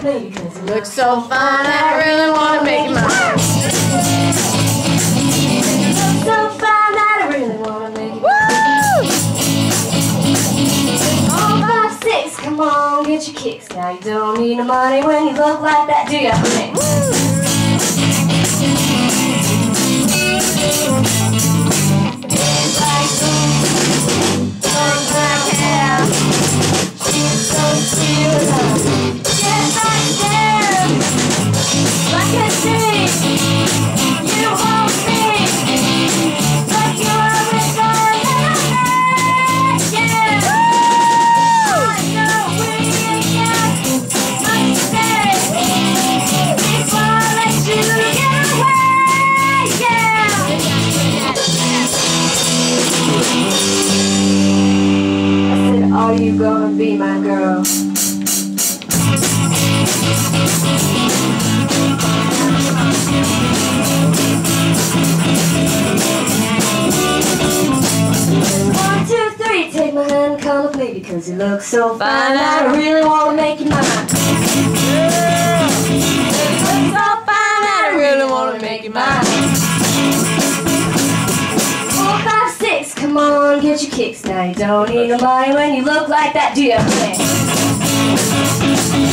You look so fine, I really wanna make you mine. So fine I really wanna make you mine. All five, six, come on, get your kicks. Now you don't need no money when you look like that, do ya? Are you gonna be my girl? One, two, three, take my hand and come with me because you look so fine. I really wanna make you mine. You come on, get your kicks. Now you don't need no money when you look like that, do you?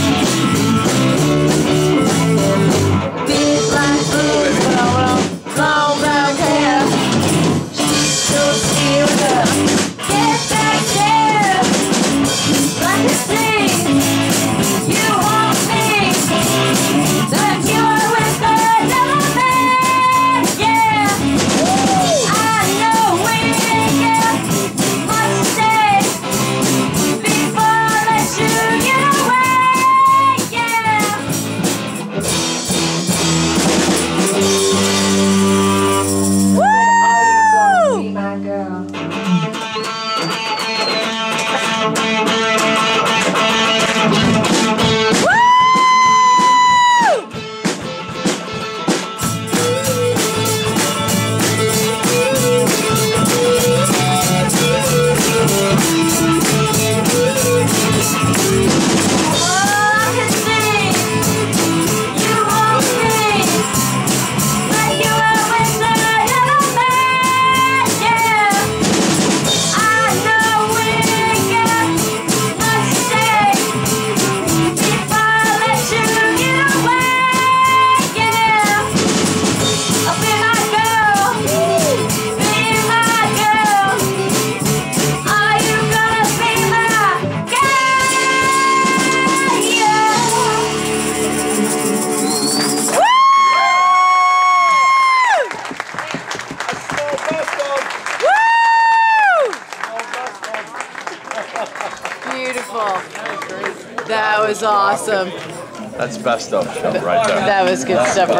Beautiful. That was awesome. That's best stuff right there. That was good stuff right